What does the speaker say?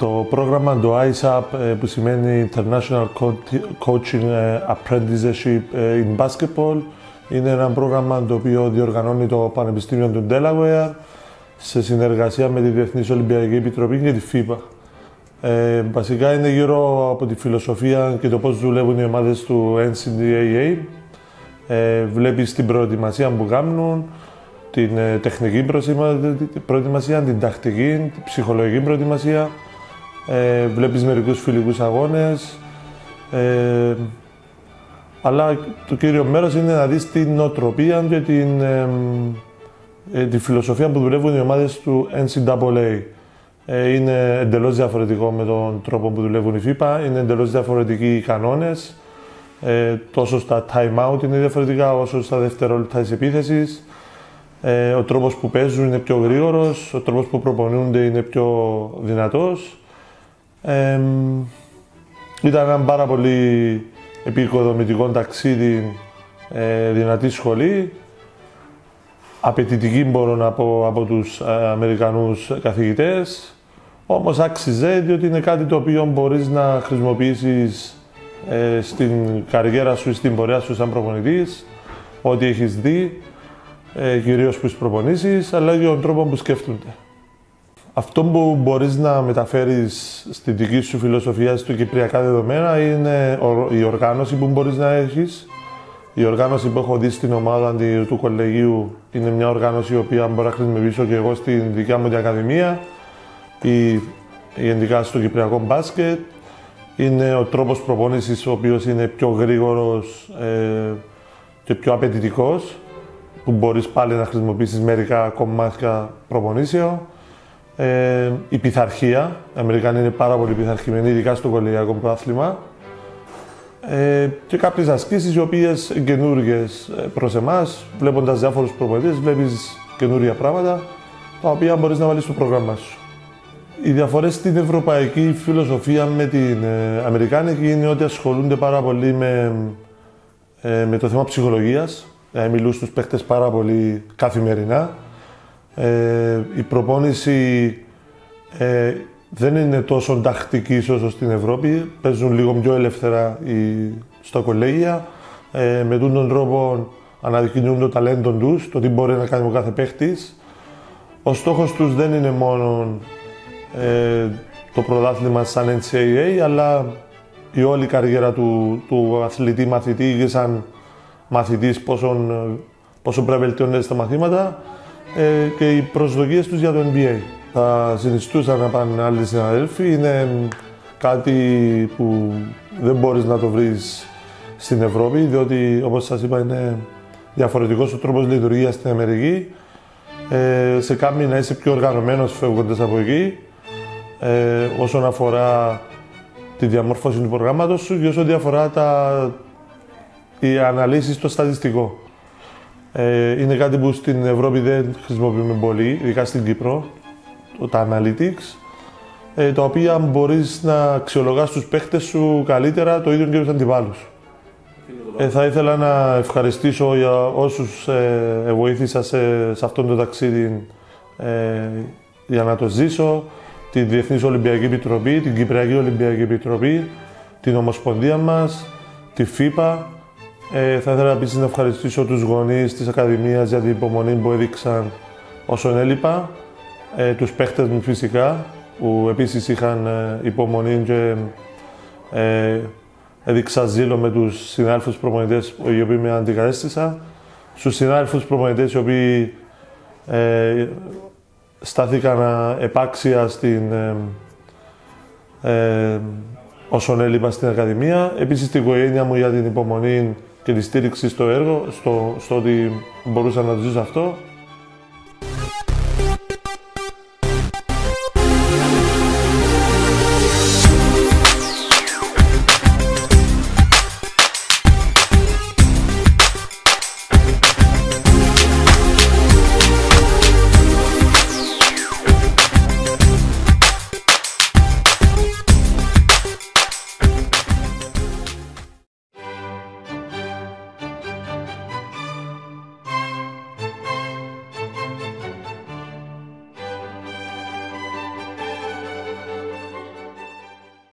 Το πρόγραμμα το ISAP ε, που σημαίνει International Coaching ε, Apprenticeship ε, in Basketball είναι ένα πρόγραμμα το οποίο διοργανώνει το Πανεπιστήμιο του Delaware σε συνεργασία με τη Διεθνής Ολυμπιακή Επιτροπή και τη FIBA. Ε, βασικά είναι γύρω από τη φιλοσοφία και το πώς δουλεύουν οι ομάδες του NCAA. Ε, βλέπεις την προετοιμασία που κάνουν, την τεχνική προετοιμασία, την τακτική, την ψυχολογική προετοιμασία, ε, βλέπεις μερικούς φιλικούς αγώνες, ε, αλλά το κύριο μέρος είναι να δεις την νοοτροπία και την, ε, τη φιλοσοφία που δουλεύουν οι ομάδες του NCAA. Ε, είναι εντελώς διαφορετικό με τον τρόπο που δουλεύουν οι FIPA, είναι εντελώς διαφορετικοί οι κανόνες, ε, τόσο στα time out είναι διαφορετικά όσο στα δευτερόλεπτα της επίθεσης. Ε, ο τρόπος που παίζουν είναι πιο γρήγορος, ο τρόπος που προπονούνται είναι πιο δυνατός. Ε, ήταν ένα πάρα πολύ επικοδομητικό ταξίδι, ε, δυνατή σχολή, απαιτητική μπορώ να πω από τους ε, Αμερικανούς καθηγητές, όμως άξιζε διότι είναι κάτι το οποίο μπορείς να χρησιμοποιήσεις ε, στην καριέρα σου, στην πορεία σου σαν προπονητής, ό,τι έχεις δει, ε, κυρίως που προπονήσεις, αλλά και τον τρόπο που σκέφτονται. Αυτό που μπορείς να μεταφέρεις στη δική σου φιλοσοφία στο κυπριακά δεδομένα είναι η οργάνωση που μπορείς να έχεις. Η οργάνωση που έχω δει στην ομάδα του κολεγίου είναι μια οργάνωση η οποία μπορώ να χρησιμοποιήσω και εγώ στην δικιά μου ακαδημία ή γενικά στο κυπριακό μπάσκετ. Είναι ο τρόπος προπόνησης ο οποίος είναι πιο γρήγορος ε, και πιο απαιτητικός που μπορείς πάλι να χρησιμοποιήσεις μερικά κομμάτια προπονήσεων. Ε, η πειθαρχία. Οι Αμερικανοί είναι πάρα πολύ πειθαρχημένοι, ειδικά στο κολεγιακό πρόθλημα. Ε, και κάποιες ασκήσεις οι οποίες καινούργιες προς εμάς, βλέποντας διάφορους προπονητέ, βλέπεις καινούργια πράγματα τα οποία μπορείς να βάλεις στο πρόγραμμά σου. Οι διαφορές στην ευρωπαϊκή φιλοσοφία με την ε, Αμερικάνικη είναι ότι ασχολούνται πάρα πολύ με, ε, με το θέμα ψυχολογίας. Ε, μιλούν στους παίχτε πάρα πολύ καθημερινά. Ε, η προπόνηση ε, δεν είναι τόσο τακτική όσο στην Ευρώπη. Παίζουν λίγο πιο ελεύθερα οι, στα κολέγια. Ε, με τον τρόπο αναδεικνύουν το ταλέντο τους, το τι μπορεί να κάνει ο κάθε παίχτης. Ο στόχος τους δεν είναι μόνο ε, το πρωτάθλημα σαν NCAA, αλλά η όλη καριέρα του, του αθλητή μαθητή και σαν μαθητής πόσο, πόσο πρέπει να βελτιώνεται στα μαθήματα ε, και οι προσδοκίες τους για το NBA. Θα συνιστούσα να πάνε άλλοι συναδέλφοι. Είναι κάτι που δεν μπορείς να το βρεις στην Ευρώπη, διότι όπως σας είπα είναι διαφορετικός ο τρόπος λειτουργίας στην Αμερική. Ε, σε κάνει να είσαι πιο οργανωμένος φεύγοντας από εκεί, ε, όσον αφορά τη διαμόρφωση του προγράμματος σου και όσον αφορά τα, οι αναλύσεις στο στατιστικό. Ε, είναι κάτι που στην Ευρώπη δεν χρησιμοποιούμε πολύ, ειδικά στην Κύπρο, τα analytics, ε, τα οποία μπορείς να αξιολογάς τους παίχτες σου καλύτερα το ίδιο και τους αντιβάλλους. Ε, θα ήθελα να ευχαριστήσω για όσους ε, βοήθησα σε, σε αυτό το ταξίδι ε, για να το ζήσω, τη Διεθνής Ολυμπιακή Επιτροπή, την Κυπριακή Ολυμπιακή Επιτροπή, την Ομοσπονδία μας, τη ΦΥΠΑ, ε, θα ήθελα επίσης να ευχαριστήσω τους γονείς της Ακαδημίας για την υπομονή που έδειξαν όσον έλειπα. Ε, τους παίχτες μου φυσικά, που επίσης είχαν ε, υπομονή και ε, έδειξα ζήλο με τους συνάδελφου προπονητές οι οποίοι με αντικατέστησαν. Στους συνάδελφου προπονητές οι οποίοι ε, στάθηκαν επάξια στην, ε, ε, όσον έλειπα στην Ακαδημία. Επίσης την οικογένεια μου για την υπομονή και τη στήριξη στο έργο, στο, στο ότι μπορούσα να το ζήσω αυτό.